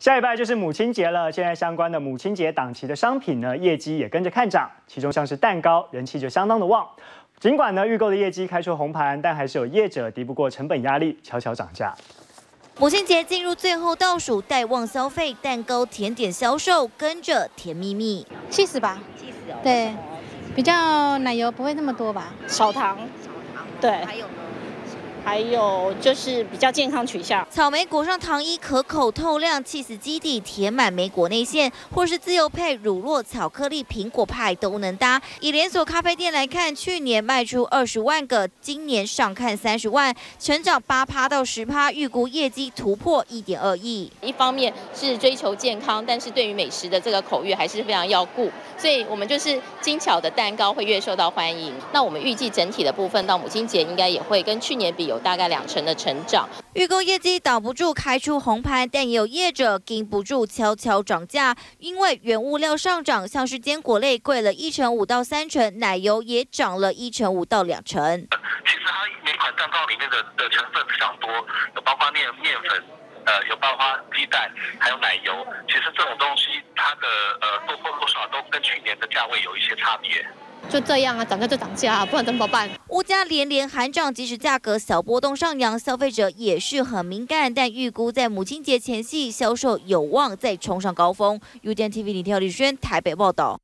下一拜就是母亲节了，现在相关的母亲节档期的商品呢，业绩也跟着看涨，其中像是蛋糕，人气就相当的旺。尽管呢预购的业绩开出红盘，但还是有业者敌不过成本压力，悄悄涨价。母亲节进入最后倒数，带旺消费，蛋糕、甜点销售跟着甜蜜蜜，气死吧？气死哦。对，比较奶油不会那么多吧？少糖，少糖。对，还有。还有就是比较健康取向，草莓裹上糖衣，可口透亮，气死基底填满莓果内馅，或是自由配乳酪巧克力苹果派都能搭。以连锁咖啡店来看，去年卖出二十万个，今年上看三十万，成长八趴到十趴，预估业绩突破一点二亿。一方面是追求健康，但是对于美食的这个口欲还是非常要顾，所以我们就是精巧的蛋糕会越受到欢迎。那我们预计整体的部分到母亲节应该也会跟去年比。有大概两成的成长，预购业绩挡不住开出红盘，但也有业者顶不住悄悄涨价，因为原物料上涨，像是坚果类贵了一成五到三成，奶油也涨了一成五到两成。其实它每款蛋糕里面的的成分非常多，有包括面面粉，呃，有包括鸡蛋，还有奶油。其实这种东西它的呃多或多少都跟去年的价位有一些差别。就这样啊，涨价就涨价啊，不然怎么办？物价连连寒涨，即使价格小波动上扬，消费者也是很敏感。但预估在母亲节前夕，销售有望再冲上高峰。UDN TV 李跳李轩台北报道。